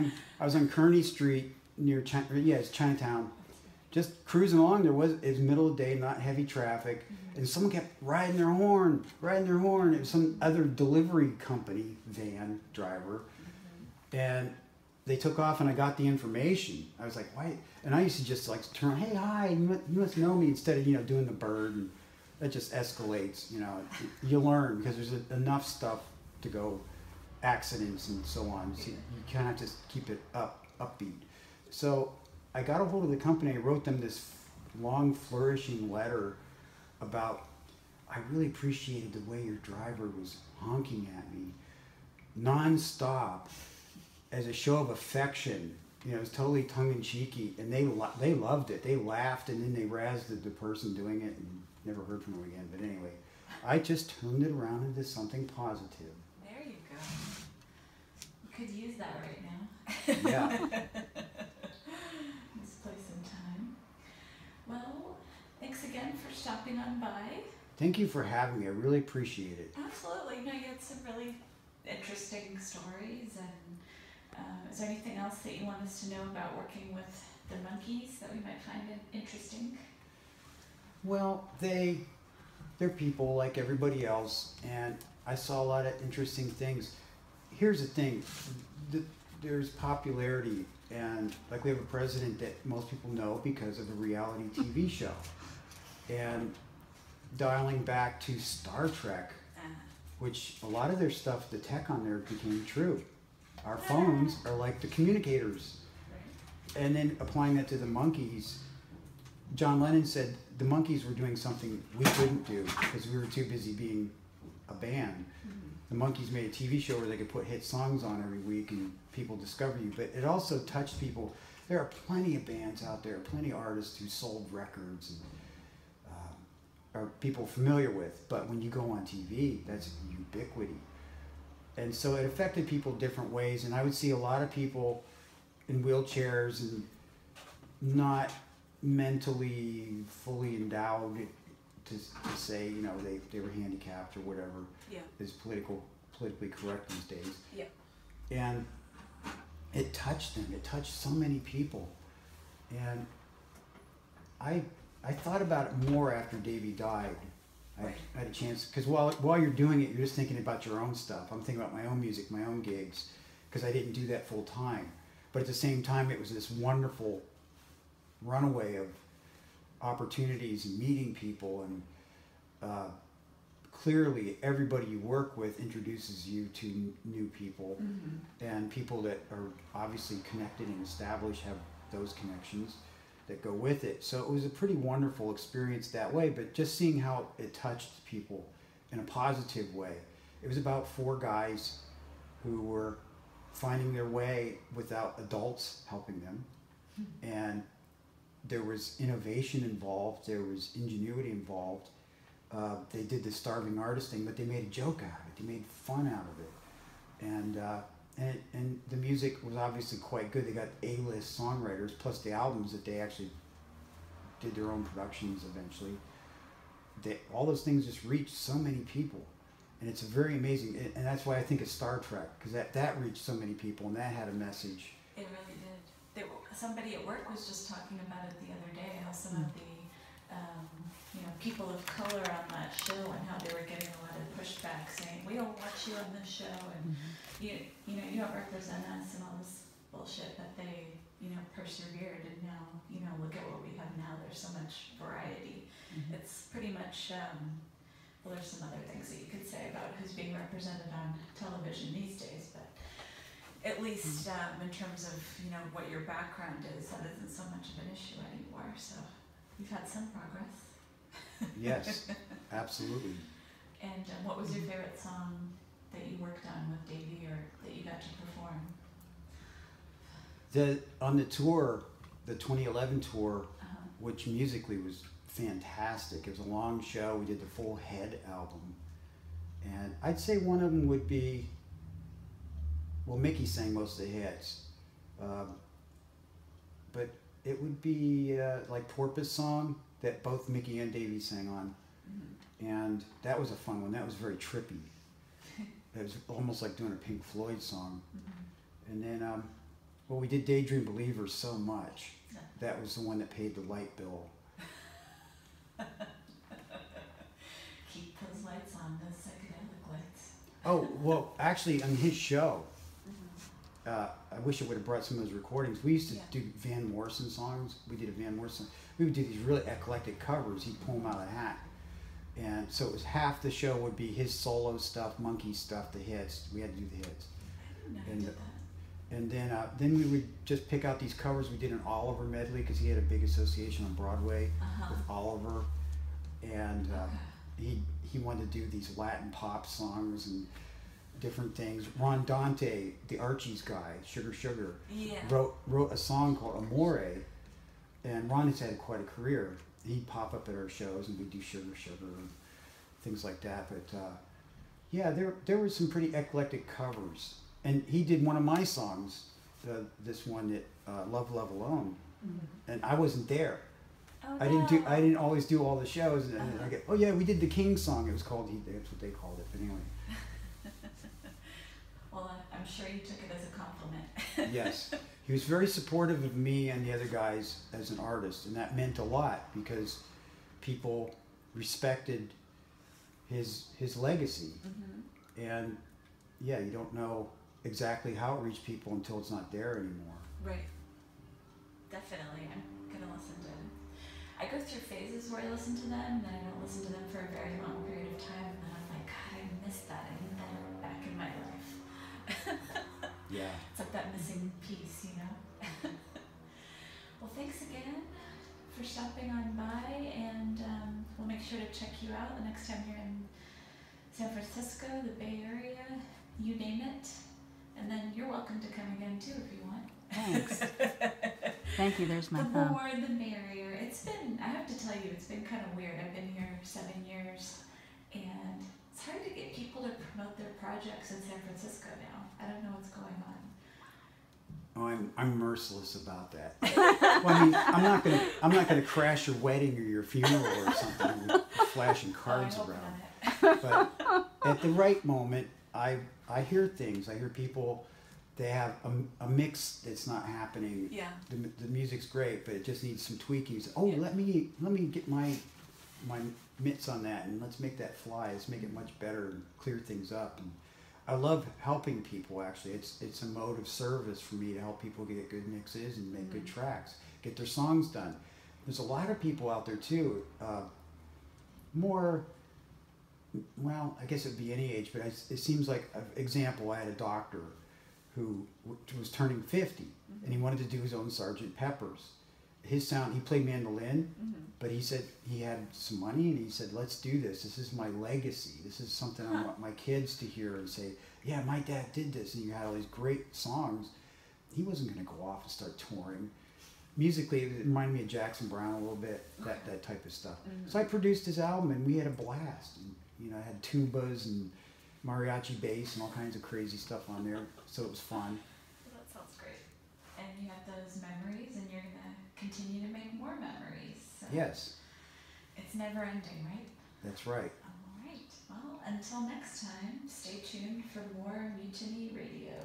time I was on Kearny Street near China, yeah, it's Chinatown. Just cruising along, there was it's middle of the day, not heavy traffic, mm-hmm. and someone kept riding their horn, riding their horn. It was some other delivery company van driver, mm-hmm. and they took off, and I got the information. I was like, why? And I used to just like turn, hey, hi, you must, you must know me, instead of you know doing the bird, and that just escalates. You know, you learn because there's enough stuff to go, accidents and so on. So you kind of just keep it up, upbeat. So I got a hold of the company. I wrote them this long, flourishing letter about. I really appreciated the way your driver was honking at me, nonstop, as a show of affection. You know, it was totally tongue in cheeky, and they lo- they loved it. They laughed, and then they razzed the, the person doing it, and never heard from them again. But anyway, I just turned it around into something positive. You could use that right now. Yeah. this place and time. Well, thanks again for stopping on by. Thank you for having me. I really appreciate it. Absolutely. No, you had some really interesting stories. And uh, is there anything else that you want us to know about working with the Monkees that we might find interesting? Well, they they're people like everybody else, and I saw a lot of interesting things. Here's the thing: th- there's popularity, and like we have a president that most people know because of a reality TV show, and dialing back to Star Trek, Uh, which a lot of their stuff, the tech on there became true. Our phones are like the communicators. And then applying that to the Monkees, John Lennon said the Monkees were doing something we couldn't do because we were too busy being a band. The Monkees made a TV show where they could put hit songs on every week and people discover you. But it also touched people. There are plenty of bands out there, plenty of artists who sold records and uh, are people familiar with. But when you go on TV, that's ubiquity. And so it affected people different ways. And I would see a lot of people in wheelchairs and not mentally fully endowed to, to say, you know, they, they were handicapped or whatever Yeah. is political politically correct these days. Yeah. And it touched them. It touched so many people. And I I thought about it more after Davy died. I, Right. I had a chance because while while you're doing it, you're just thinking about your own stuff. I'm thinking about my own music, my own gigs, because I didn't do that full time. But at the same time, it was this wonderful runaway of opportunities and meeting people and uh, clearly everybody you work with introduces you to new people. Mm-hmm. and people that are obviously connected and established have those connections that go with it. So it was a pretty wonderful experience that way but just seeing how it touched people in a positive way. It was about four guys who were finding their way without adults helping them. And there was innovation involved there was ingenuity involved uh, they did the starving artist thing, but they made a joke out of it. They made fun out of it, and uh, and and the music was obviously quite good. They got A-list songwriters plus the albums that they actually did their own productions eventually. They, all those things just reached so many people, and it's very amazing. And, that's why I think it's Star Trek because that that reached so many people and that had a message. It really did. Somebody at work was just talking about it the other day. How some of the, um, you know, people of color on that show and how they were getting a lot of pushback, saying we don't watch you on this show and you, you know, you don't represent us and all this bullshit. But they, you know, persevered and now, you know, look at what we have now. There's so much variety. It's pretty much. Um, well, there's some other things that you could say about who's being represented on television these days, but at least um, in terms of you know what your background is, that isn't so much of an issue anymore. So you've had some progress. Yes, absolutely. And um, what was your favorite song that you worked on with Davy or that you got to perform? The on the tour, the 2011 tour. Uh, which musically was fantastic. It was a long show. We did the full Head album, and I'd say one of them would be. Well, Mickey sang most of the hits, um, but it would be uh, like Porpoise song that both Mickey and Davy sang on, mhm. and that was a fun one. That was very trippy. It was almost like doing a Pink Floyd song. Mhm. And then um, Well, we did Daydream Believer so much. That was the one that paid the light bill. Keep those lights on, those psychedelic lights. Oh, well, actually, on his show, uh, I wish I would have brought some of those recordings. We used to Yeah. do Van Morrison songs. We did a Van Morrison. We would do these really eclectic covers. He'd pull them out of the hat. And so it was half the show would be his solo stuff, Monkee stuff, the hits. We had to do the hits. I didn't know you And-. And then, uh, then we would just pick out these covers. We did an Oliver medley because he had a big association on Broadway Uh-huh. with Oliver, and uh, Okay. he he wanted to do these Latin pop songs and different things. Ron Dante, the Archies guy, Sugar Sugar, Yeah. wrote wrote a song called Amore, and Ron has had quite a career. He'd pop up at our shows and we'd do Sugar Sugar and things like that. But uh, yeah, there there were some pretty eclectic covers, and he did one of my songs, uh, this one that uh, Love Love Alone, and I wasn't there. Oh, I didn't do. I didn't always do all the shows, and Uh-huh. I get oh yeah we did the King song. It was called he that's what they called it. But anyway, Well, I'm sure you took it as a compliment. yes, he was very supportive of me and the other guys as an artist, and that meant a lot because people respected his his legacy. hmm And yeah, you don't know exactly how it reached people until it's not there anymore. Right. Definitely. I'm gonna listen to I go through phases where I listen to them, and then I don't listen to them for a very long period of time, and then I'm like, God, I missed that. I need that back in my life. Yeah. It's like that missing piece, you know? well, thanks again for stopping on by, and um, we'll make sure to check you out the next time you're in San Francisco, the Bay Area, you name it. And then you're welcome to come again too if you want. Thanks. Thank you. There's my the thumb. more the merrier. It's been, I have to tell you, it's been kind of weird. I've been here seven years, and it's hard to get people to promote their projects in San Francisco now. I don't know what's going on. Oh, I'm I'm merciless about that. well, I mean, I'm not gonna I'm not gonna crash your wedding or your funeral or something, flashing oh, cards oh, around. But at the right moment, I I hear things. I hear people. They have a, a mix that's not happening. Yeah. The, the music's great, but it just needs some tweaking. Oh, Yeah. let me let me get my my mitts on that and let's make that fly. Let's make it much better and clear things up. And I love helping people. Actually, it's it's a mode of service for me to help people get good mixes and make good Mhm. tracks, get their songs done. There's a lot of people out there too. Uh, more well, I guess it'd be any age, but I, it seems like, an example, I had a doctor who was turning 50 and he wanted to do his own Sergeant Pepper's. His sound, he played mandolin, hmm but he said he had some money and he said, let's do this. This is my legacy. This is something I want my kids to hear and say, yeah, my dad did this. And you had all these great songs. He wasn't going to go off and start touring. Musically, it reminded me of Jackson Browne a little bit, that, that type of stuff. Mhm. So I produced his album and we had a blast. And, you know, I had tubas and mariachi bass and all kinds of crazy stuff on there. So it was fun. Well, that sounds great. And you have those memories, and you're gonna continue to make more memories. So Yes, It's never ending, right? that's right. All right. Well, until next time, stay tuned for more Mutiny Radio.